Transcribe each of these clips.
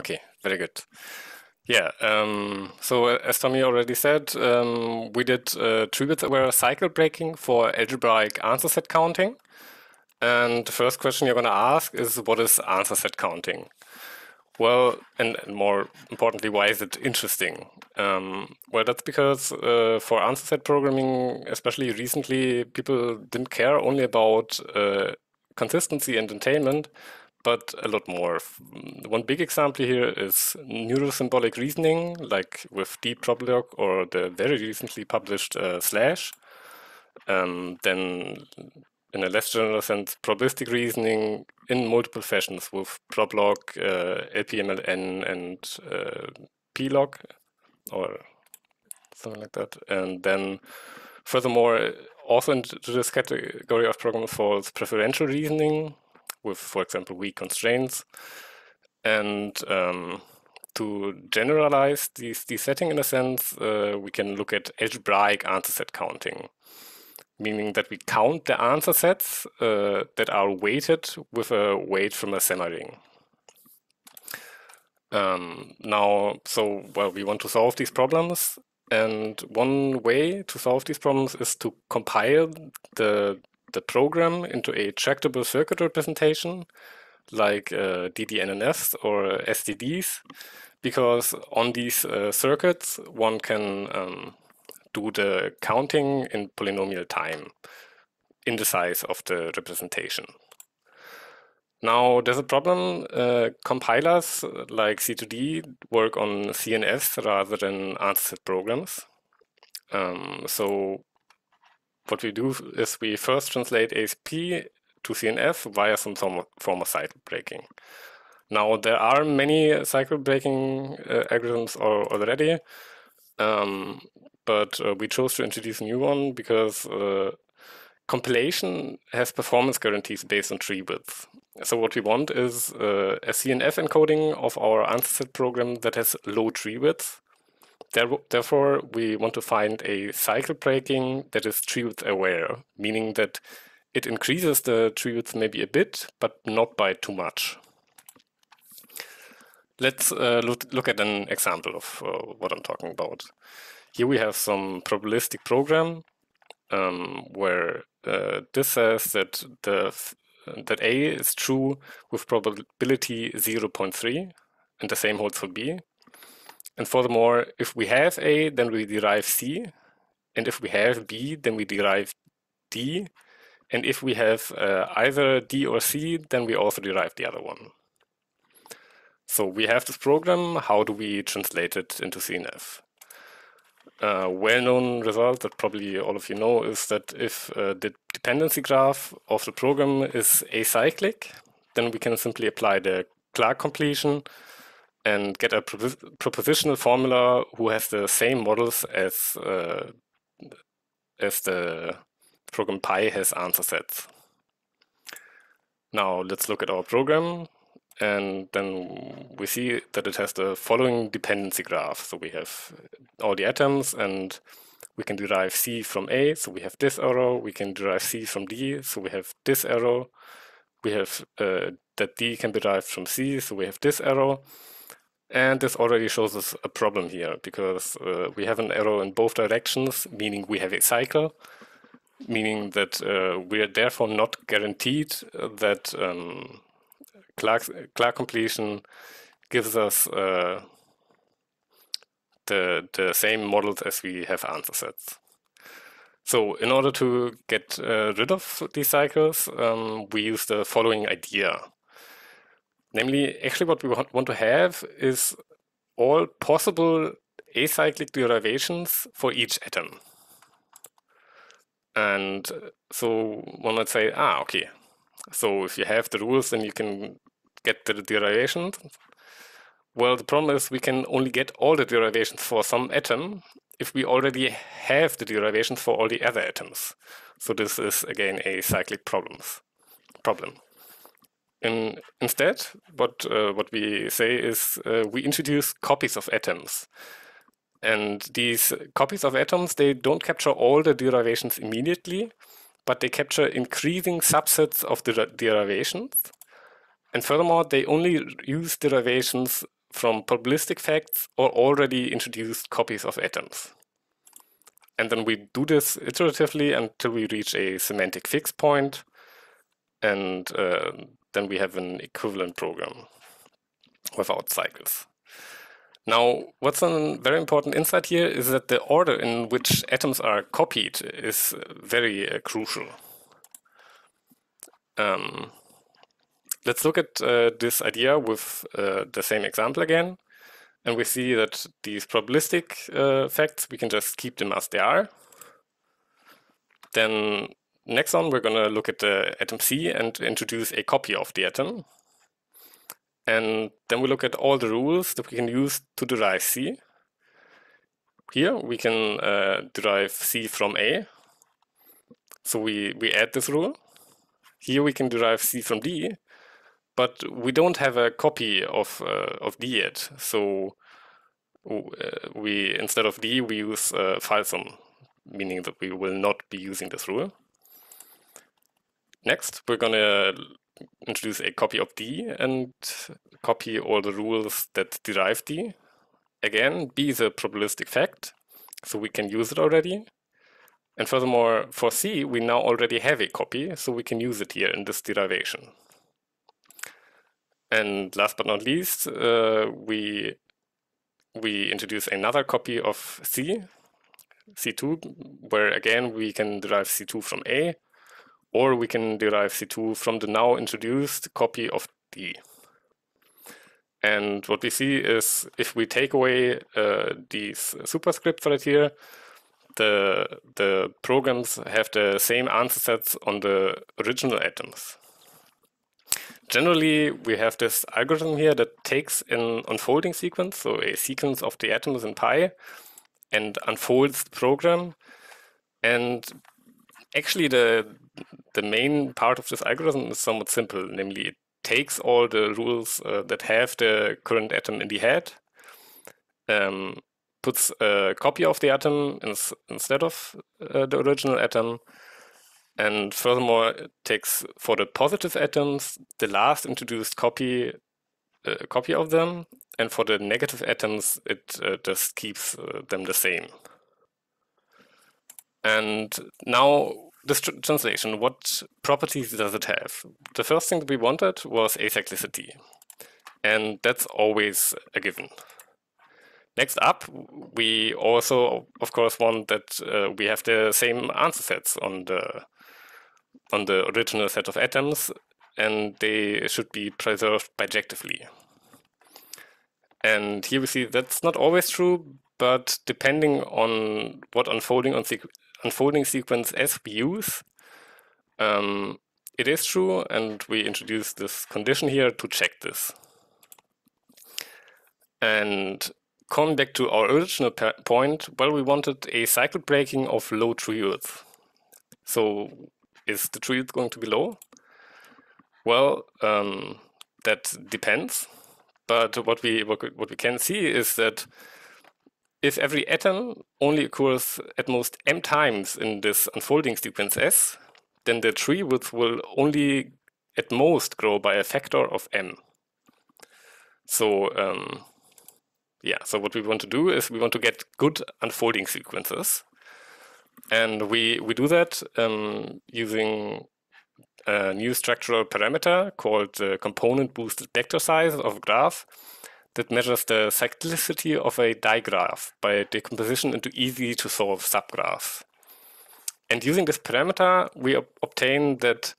Okay, very good. Yeah, um, so uh, as Tommy already said, um, we did uh, tree-width-aware cycle breaking for algebraic answer set counting. And the first question you're going to ask is, what is answer set counting? Well, and, and more importantly, why is it interesting? Um, well, that's because uh, for answer set programming, especially recently, people didn't care only about uh, consistency and entailment, but a lot more. One big example here is neurosymbolic reasoning, like with deep ProbLog or the very recently published uh, Slash. Um, then, in a less general sense, probabilistic reasoning in multiple fashions with ProbLog, uh, LPMLN, and uh, PLOG, or something like that. And then, furthermore, also into this category of programs falls preferential reasoning, with, for example, weak constraints. And um, to generalize these, these setting in a sense, uh, we can look at algebraic answer set counting, meaning that we count the answer sets uh, that are weighted with a weight from a semiring. Um, now, so, well, we want to solve these problems. And one way to solve these problems is to compile the the program into a tractable circuit representation like uh, DDNNFs or SDDs, because on these uh, circuits one can um, do the counting in polynomial time in the size of the representation. Now, there's a problem. Uh, compilers like C2D work on CNFs rather than answer programs. Um, so what we do is we first translate ASP to CNF via some form of cycle breaking. Now, there are many cycle breaking uh, algorithms already, um, but uh, we chose to introduce a new one because uh, compilation has performance guarantees based on tree width. So what we want is uh, a CNF encoding of our answer set program that has low tree width Therefore, we want to find a cycle breaking that is width aware, meaning that it increases the width maybe a bit, but not by too much. Let's uh, look, look, at an example of uh, what I'm talking about. Here we have some probabilistic program um, where uh, this says that the that A is true with probability 0.3, and the same holds for B. And furthermore, if we have A, then we derive C. And if we have B, then we derive D. And if we have uh, either D or C, then we also derive the other one. So we have this program. How do we translate it into CNF? A uh, well-known result that probably all of you know is that if uh, the dependency graph of the program is acyclic, then we can simply apply the Clark completion and get a propositional formula who has the same models as uh, as the program Pi has answer sets. Now let's look at our program and then we see that it has the following dependency graph. So we have all the atoms and we can derive C from A, so we have this arrow. We can derive C from D, so we have this arrow. We have uh, that D can be derived from C, so we have this arrow. And this already shows us a problem here because uh, we have an arrow in both directions, meaning we have a cycle, meaning that uh, we are therefore not guaranteed that um, Clark, Clark completion gives us uh, the, the same models as we have answer sets. So in order to get uh, rid of these cycles, um, we use the following idea. Namely, actually what we want to have is all possible acyclic derivations for each atom. And so one might say, ah, okay, so if you have the rules, then you can get the derivations. Well, the problem is we can only get all the derivations for some atom if we already have the derivations for all the other atoms. So this is, again, a cyclic problems, problem. In, instead, what uh, what we say is uh, we introduce copies of atoms. And these copies of atoms, they don't capture all the derivations immediately, but they capture increasing subsets of the derivations. And furthermore, they only use derivations from probabilistic facts or already introduced copies of atoms. And then we do this iteratively until we reach a semantic fixed point, and uh, then we have an equivalent program without cycles. Now, what's a very important insight here is that the order in which atoms are copied is very uh, crucial. Um, let's look at uh, this idea with uh, the same example again. And we see that these probabilistic uh, facts, we can just keep them as they are. Then next on, we're going to look at the atom C and introduce a copy of the atom. And then we look at all the rules that we can use to derive C. Here we can uh, derive C from A. So we, we add this rule. Here we can derive C from D, but we don't have a copy of, uh, of D yet. So uh, we instead of D, we use uh, falsum, meaning that we will not be using this rule. Next, we're going to introduce a copy of D and copy all the rules that derive D. Again, B is a probabilistic fact, so we can use it already. And furthermore, for C, we now already have a copy, so we can use it here in this derivation. And last but not least, uh, we we introduce another copy of C, C2, where again we can derive C2 from A, or we can derive C2 from the now introduced copy of D. And what we see is if we take away uh, these superscripts right here, the, the programs have the same answer sets on the original atoms. Generally, we have this algorithm here that takes an unfolding sequence, so a sequence of the atoms in pi, and unfolds the program. And actually, the the main part of this algorithm is somewhat simple, namely it takes all the rules uh, that have the current atom in the head, um, puts a copy of the atom ins instead of uh, the original atom, and furthermore it takes for the positive atoms the last introduced copy uh, copy of them, and for the negative atoms it uh, just keeps uh, them the same. And now this tr translation, what properties does it have? The first thing that we wanted was acyclicity, and that's always a given. Next up, we also, of course, want that uh, we have the same answer sets on the on the original set of atoms, and they should be preserved bijectively. And here we see that's not always true, but depending on what unfolding on unfolding sequence S we use, um, it is true, and we introduce this condition here to check this. And coming back to our original point, well, we wanted a cycle breaking of low tree width. So is the tree width going to be low? Well, um, that depends. But what we what we can see is that if every atom only occurs at most m times in this unfolding sequence S, then the tree width will only at most grow by a factor of m. So um, yeah, so what we want to do is we want to get good unfolding sequences. And we, we do that um, using a new structural parameter called the component boosted vector size of graph that measures the cyclicity of a digraph by decomposition into easy to solve subgraphs. And using this parameter, we ob obtain that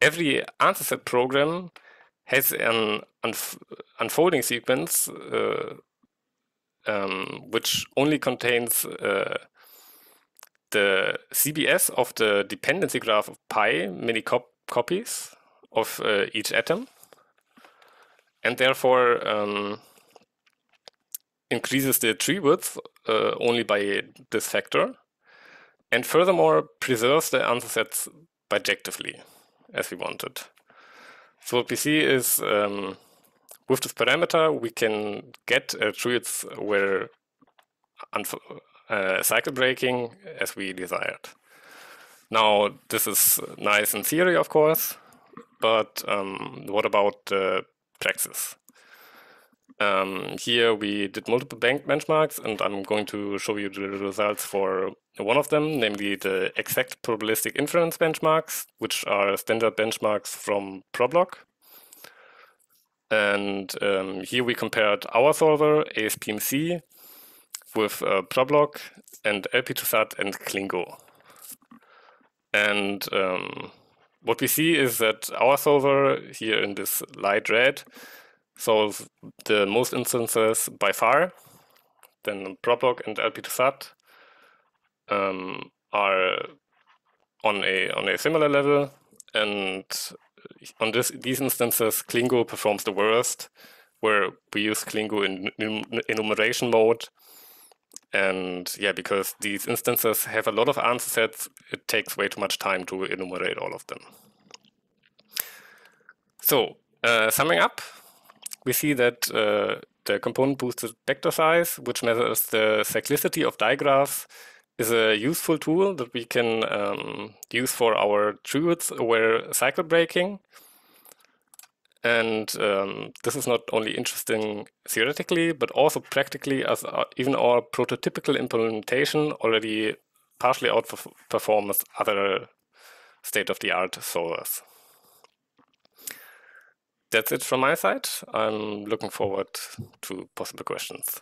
every answer set program has an unf unfolding sequence uh, um, which only contains uh, the CBS of the dependency graph of pi many cop copies of uh, each atom and therefore um, increases the tree width uh, only by this factor, and furthermore preserves the answer sets bijectively, as we wanted. So what we see is um, with this parameter, we can get a tree width where uh, cycle breaking as we desired. Now, this is nice in theory, of course, but um, what about the praxis. Um, here we did multiple bank benchmarks, and I'm going to show you the results for one of them, namely the exact probabilistic inference benchmarks, which are standard benchmarks from ProbLog. And um, here we compared our solver, ASPMC, with uh, ProbLog and LP2SAT and clingo. And um, what we see is that our solver here in this light red solves the most instances by far. Then ProbLog and LP2SAT um, are on a on a similar level, and on this these instances, clingo performs the worst, where we use clingo in, in enumeration mode. And yeah, because these instances have a lot of answer sets, takes way too much time to enumerate all of them. So, uh, summing up, we see that uh, the component boosted vector size, which measures the cyclicity of digraphs, is a useful tool that we can um, use for our treewidth aware cycle breaking. And um, this is not only interesting theoretically, but also practically as our, even our prototypical implementation already partially outperforms other state-of-the-art solvers that's it from my side. I'm looking forward to possible questions.